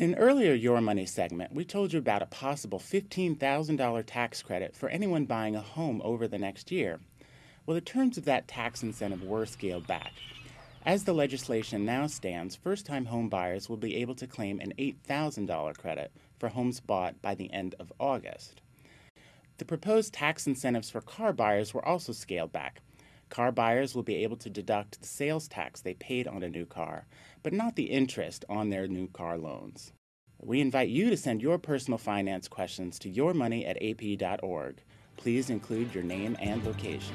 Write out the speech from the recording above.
In an earlier Your Money segment, we told you about a possible $15,000 tax credit for anyone buying a home over the next year. Well, the terms of that tax incentive were scaled back. As the legislation now stands, first time home buyers will be able to claim an $8,000 credit for homes bought by the end of August. The proposed tax incentives for car buyers were also scaled back. Car buyers will be able to deduct the sales tax they paid on a new car, but not the interest on their new car loans. We invite you to send your personal finance questions to yourmoney at ap.org. Please include your name and location.